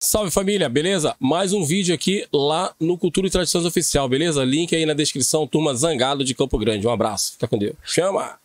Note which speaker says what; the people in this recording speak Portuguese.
Speaker 1: Salve família, beleza? Mais um vídeo aqui lá no Cultura e Tradições Oficial, beleza? Link aí na descrição, turma Zangado de Campo Grande. Um abraço, fica com Deus. Chama!